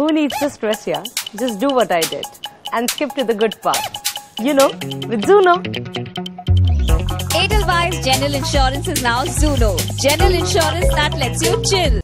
Who needs to stress here? Just do what I did and skip to the good part. You know, with Zuno. Edelweiss General Insurance is now Zuno. General insurance that lets you chill.